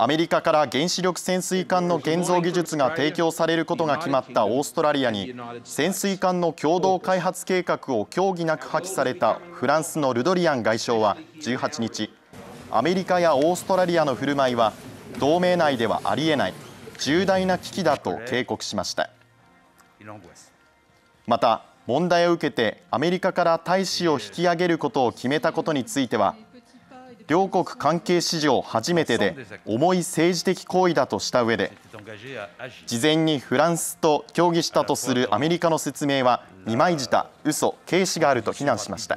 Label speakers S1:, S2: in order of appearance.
S1: アメリカから原子力潜水艦の建造技術が提供されることが決まったオーストラリアに潜水艦の共同開発計画を協議なく破棄されたフランスのルドリアン外相は18日アメリカやオーストラリアの振る舞いは同盟内ではありえない重大な危機だと警告しました。また問題を受けてアメリカから大使を引き上げることを決めたことについては両国関係史上初めてで重い政治的行為だとした上で事前にフランスと協議したとするアメリカの説明は二枚舌、嘘、軽視があると非難しました。